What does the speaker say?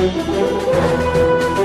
Música